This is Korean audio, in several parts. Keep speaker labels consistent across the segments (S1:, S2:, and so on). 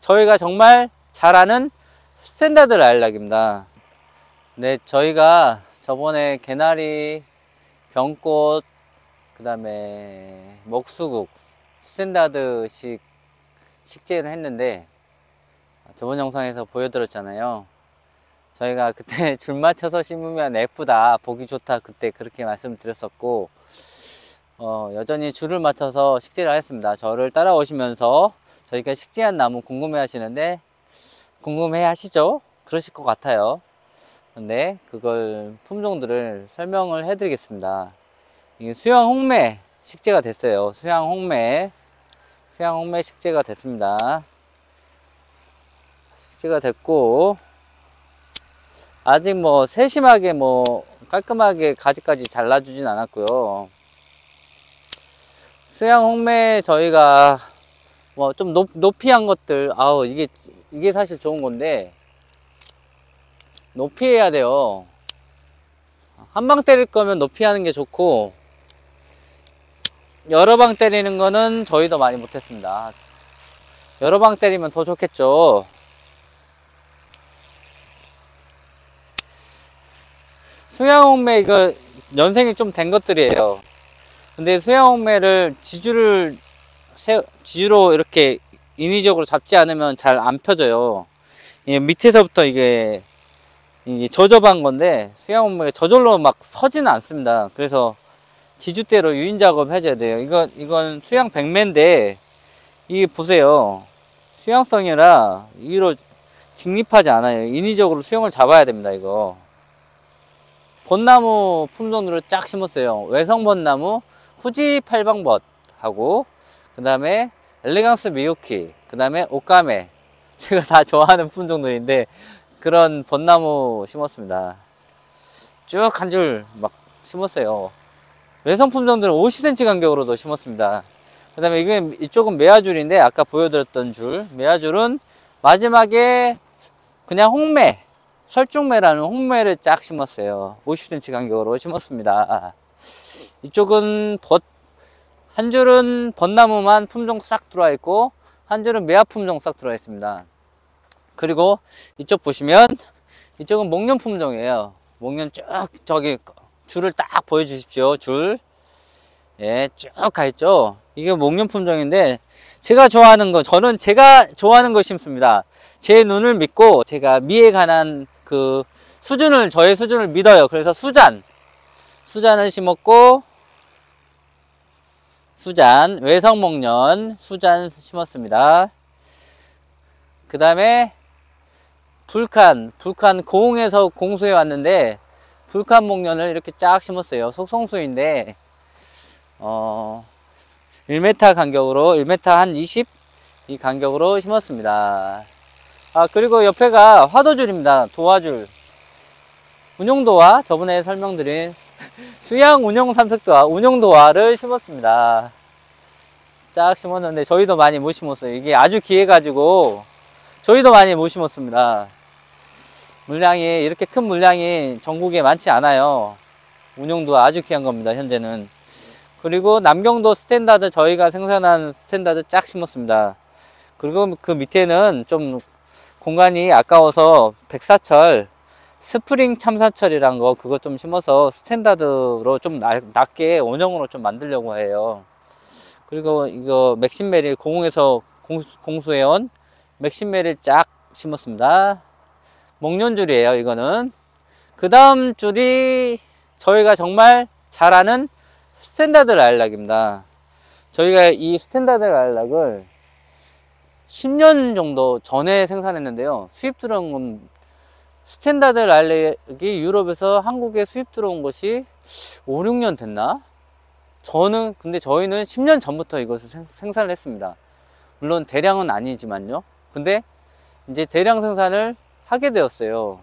S1: 저희가 정말 잘 아는 스탠다드 라일락입니다. 네, 저희가 저번에 개나리, 병꽃, 그 다음에 목수국, 스탠다드식 식재를 했는데 저번 영상에서 보여드렸잖아요. 저희가 그때 줄 맞춰서 심으면 예쁘다, 보기 좋다, 그때 그렇게 말씀드렸었고, 어, 여전히 줄을 맞춰서 식재를 하였습니다. 저를 따라오시면서 저희가 식재한 나무 궁금해 하시는데, 궁금해 하시죠? 그러실 것 같아요. 근데 그걸 품종들을 설명을 해 드리겠습니다. 이게 수양 홍매 식재가 됐어요. 수양 홍매. 수양 홍매 식재가 됐습니다. 식재가 됐고, 아직 뭐 세심하게 뭐 깔끔하게 가지까지 잘라주진 않았고요. 수양 홍매 저희가 뭐 좀 높이 한 것들, 아우, 이게, 이게 사실 좋은 건데, 높이 해야 돼요. 한 방 때릴 거면 높이 하는 게 좋고, 여러 방 때리는 거는 저희도 많이 못했습니다. 여러 방 때리면 더 좋겠죠. 수양홍매 이거 연생이 좀 된 것들이에요. 근데 수양홍매를 지주를 세, 지주로 이렇게 인위적으로 잡지 않으면 잘 안 펴져요. 이 밑에서부터 이게 이게 저접한 건데 수양홍매가 저절로 막 서지는 않습니다. 그래서 지주대로 유인 작업 해줘야 돼요. 이건 이건 수양 백매인데 이게 보세요. 수양성이라 위로 직립하지 않아요. 인위적으로 수영을 잡아야 됩니다. 이거. 벚나무 품종으로 쫙 심었어요. 외성 벚나무, 후지 팔방벗 하고 그 다음에 엘레강스 미유키, 그 다음에 옷가메 제가 다 좋아하는 품종들인데 그런 벚나무 심었습니다. 쭉 한 줄 막 심었어요. 외성 품종들은 50cm 간격으로도 심었습니다. 그 다음에 이게 이쪽은 메아줄인데 아까 보여드렸던 줄 메아줄은 마지막에 그냥 홍매 설중매라는 홍매를 쫙 심었어요. 50cm 간격으로 심었습니다. 이쪽은 벗, 한 줄은 벚나무만 품종 싹 들어와 있고, 한 줄은 매화 품종 싹 들어와 있습니다. 그리고 이쪽 보시면, 이쪽은 목련 품종이에요. 목련 쭉, 저기, 줄을 딱 보여주십시오. 줄. 예, 쭉 가 있죠. 이게 목련 품종인데, 제가 좋아하는 거, 저는 제가 좋아하는 거 심습니다. 제 눈을 믿고 제가 미에 관한 그 수준을 저의 수준을 믿어요. 그래서 수잔 수잔을 심었고 수잔 외성목련 수잔 심었습니다. 그 다음에 불칸 불칸 고흥에서 공수해 왔는데 불칸 목련을 이렇게 쫙 심었어요. 속성수인데 어 1m 간격으로 1m 한 20 이 간격으로 심었습니다. 아 그리고 옆에가 화도줄입니다 도화줄 운용도화 저번에 설명드린 수양 운용 삼색도화 운용도화를 심었습니다. 쫙 심었는데 저희도 많이 못 심었어요. 이게 아주 귀해 가지고 저희도 많이 못 심었습니다. 물량이 이렇게 큰 물량이 전국에 많지 않아요. 운용도화 아주 귀한 겁니다 현재는. 그리고 남경도 스탠다드 저희가 생산한 스탠다드 쫙 심었습니다. 그리고 그 밑에는 좀 공간이 아까워서 백사철 스프링 참사철이란 거 그거 좀 심어서 스탠다드로 좀 낮게 원형으로 좀 만들려고 해요. 그리고 이거 맥신메리 공공에서 공수, 해온 맥신메리를 쫙 심었습니다. 목련줄이에요 이거는. 그 다음 줄이 저희가 정말 잘 아는 스탠다드 라일락입니다. 저희가 이 스탠다드 라일락을 10년 정도 전에 생산했는데요. 수입 들어온 건 스탠다드 라일락이 유럽에서 한국에 수입 들어온 것이 5, 6년 됐나? 저는 근데 저희는 10년 전부터 이것을 생산을 했습니다. 물론 대량은 아니지만요. 근데 이제 대량 생산을 하게 되었어요.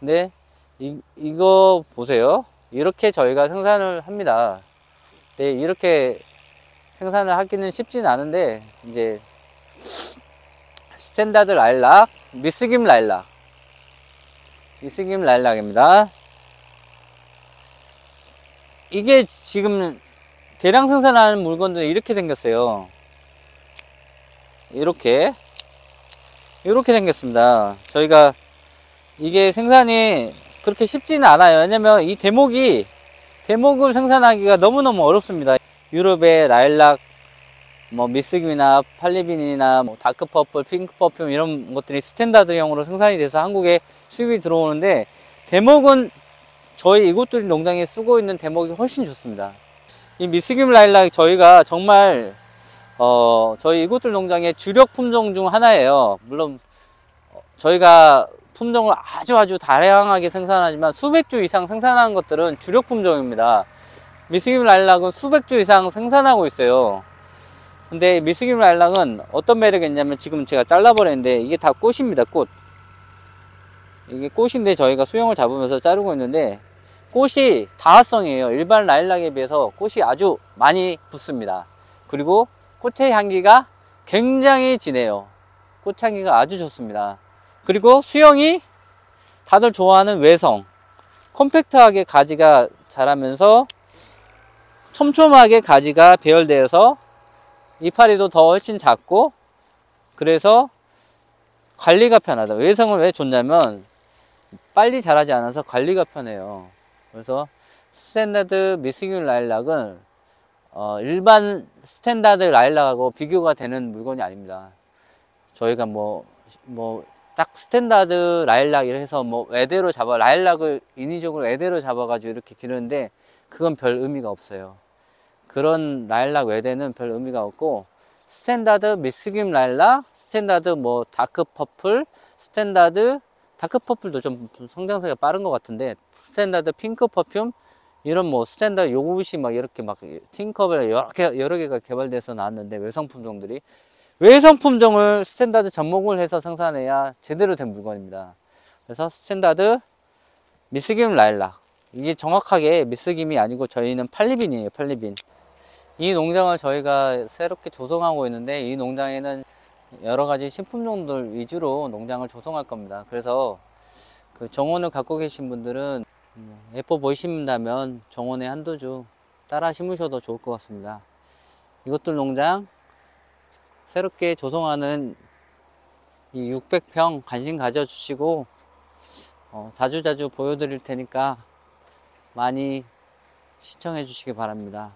S1: 근데 이, 이거 보세요. 이렇게 저희가 생산을 합니다. 네, 이렇게 생산을 하기는 쉽지는 않은데 이제 스탠다드 라일락, 미스김 라일락. 미스김 라일락입니다. 이게 지금 대량 생산하는 물건들이 이렇게 생겼어요. 이렇게 이렇게 생겼습니다. 저희가 이게 생산이 그렇게 쉽지는 않아요. 왜냐면 이 대목이 대목을 생산하기가 너무너무 어렵습니다. 유럽의 라일락, 뭐 미스김이나 팔리빈이나 뭐 Dark Purple, Pink Perfume 이런 것들이 스탠다드형으로 생산이 돼서 한국에 수입이 들어오는데 대목은 저희 이곳들 농장에 쓰고 있는 대목이 훨씬 좋습니다. 이 미스김 라일락 저희가 정말 어 저희 이곳들 농장의 주력 품종 중 하나예요. 물론 저희가 품종을 아주 아주 다양하게 생산하지만 수백 주 이상 생산하는 것들은 주력 품종입니다. 미스김 라일락은 수백 주 이상 생산하고 있어요. 근데 미스김 라일락은 어떤 매력이 있냐면 지금 제가 잘라버렸는데 이게 다 꽃입니다. 꽃. 이게 꽃인데 저희가 수영을 잡으면서 자르고 있는데 꽃이 다화성이에요. 일반 라일락에 비해서 꽃이 아주 많이 붙습니다. 그리고 꽃의 향기가 굉장히 진해요. 꽃향기가 아주 좋습니다. 그리고 수영이 다들 좋아하는 외성. 컴팩트하게 가지가 자라면서 촘촘하게 가지가 배열되어서 이파리도 더 훨씬 작고 그래서 관리가 편하다. 왜성은 왜 좋냐면 빨리 자라지 않아서 관리가 편해요. 그래서 스탠다드 미스김 라일락은 어, 일반 스탠다드 라일락하고 비교가 되는 물건이 아닙니다. 저희가 뭐, 뭐, 딱 스탠다드 라일락 이렇게 해서 뭐, 외대로 잡아, 라일락을 인위적으로 외대로 잡아 가지고 이렇게 기르는데, 그건 별 의미가 없어요. 그런 라일락 외대는 별 의미가 없고, 스탠다드 미스김 라일락, 스탠다드 뭐, dark purple, 스탠다드, dark purple도 좀 성장세가 빠른 것 같은데, 스탠다드 pink perfume, 이런 뭐 스탠다드 요구시 막 이렇게 막 팅커벨 여러 개 여러 개가 개발돼서 나왔는데 왜성 품종들이. 왜성 품종을 스탠다드 접목을 해서 생산해야 제대로 된 물건입니다. 그래서 스탠다드 미스김 라일락. 이게 정확하게 미스김이 아니고 저희는 팔리빈이에요 팔리빈 이 농장을 저희가 새롭게 조성하고 있는데 이 농장에는 여러 가지 신품종들 위주로 농장을 조성할 겁니다. 그래서 그 정원을 갖고 계신 분들은 예뻐 보이신다면 정원에 한두 주 따라 심으셔도 좋을 것 같습니다. 이것들 농장 새롭게 조성하는 이 600평 관심 가져주시고 어, 자주자주 보여드릴 테니까 많이 시청해 주시기 바랍니다.